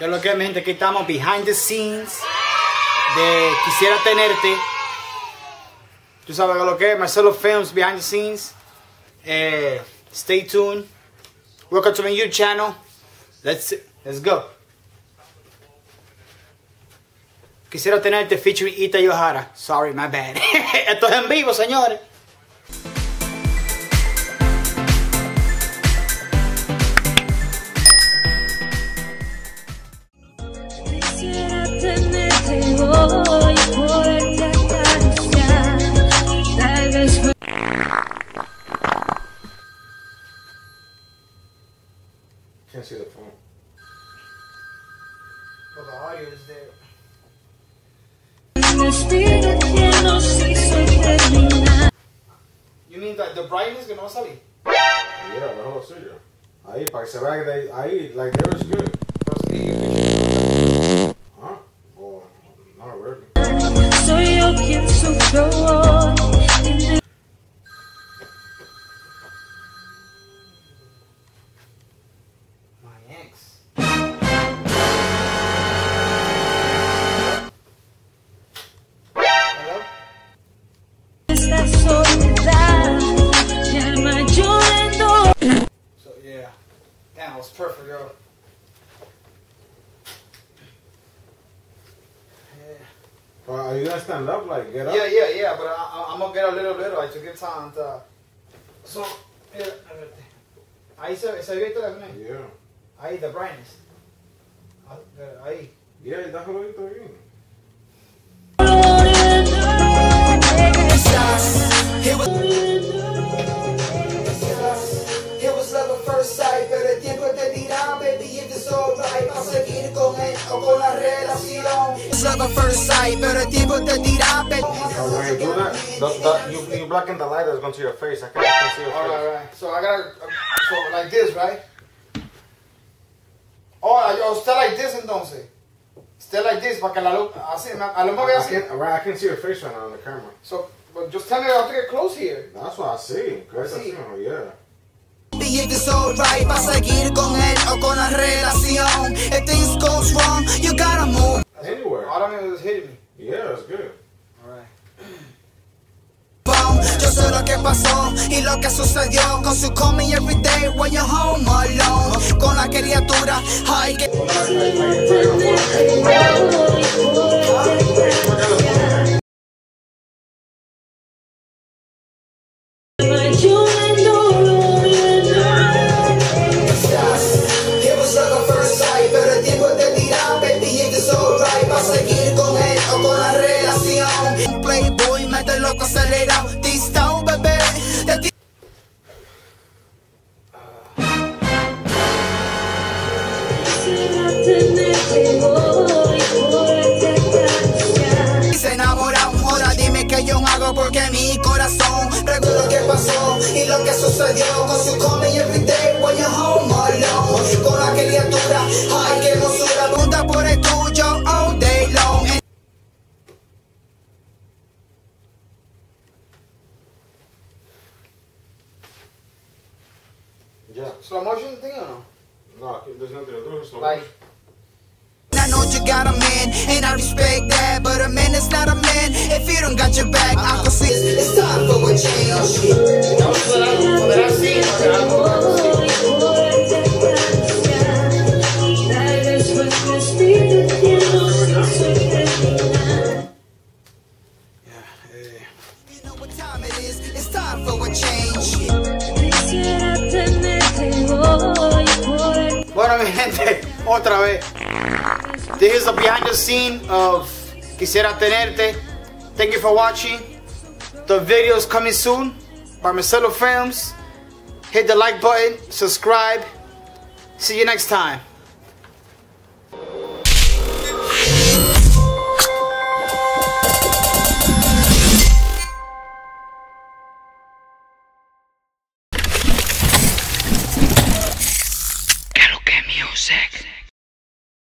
Que es lo que, mi gente, aquí estamos behind the scenes de Quisiera Tenerte. Tú sabes lo que es, Marcelo Films behind the scenes. Eh, stay tuned. Welcome to my YouTube channel. Let's, let's go. Quisiera tenerte featuring Ita Yohara. Sorry, my bad. Esto es en vivo, señores. The audio is there. You mean that the brightness que no va a salir? Yeah, the whole studio. Ahí, para que se vea que ahí, like, there is good. Perfect, girl. Yeah. Well, are you gonna stand up, like, get up? Yeah, yeah, yeah, but I, I, I'm gonna get a little bit. I took your time to. So, yeah, espérate. ahí se, se ve todo bien. Yeah. Ahí, the brightness. Ah, Ahí. Yeah, déjalo ahí, está bien. It was love at first sight, baby, if it's alright, va a seguir con él o con la relación. It's love at first sight, pero el tiempo te dirá, baby. Uh, when you do that, the, the, you, you blocking the light that's going to your face. I can't, I can't see your face. Alright, alright. So I gotta. So like this, right? Oh, yo, stay like this entonces. Stay like this para que la luz. Así, me- a lo mejor I, así. can't, right, I can see your face right now on the camera. So, but just tell me I have to get close here. That's what I see. Good, I see. Yeah. Baby, if it's alright, va a seguir con él o con la relación. If things goes wrong, you gotta move. Anywhere. All I mean was me. Yeah, that's good. Alright. Yo sé lo que pasó y lo que sucedió con su call me every day when you're home alone. Con la criatura, ay que recuerdo lo que pasó y lo que sucedió con su call me every day when you're home alone. Con la criatura, ay qué hermosura, pregunta por el tuyo all day long. Yeah. Slow motion thing or no? No, there's nothing to do. So Like, I know you got a man, and I respect that. But a man is not a man if you don't got your back. Ah. I can see it's time for mi gente, otra vez. This is a behind the scene of Quisiera Tenerte. Thank you for watching. The video is coming soon by Marcelo Films. Hit the like button, subscribe. See you next time.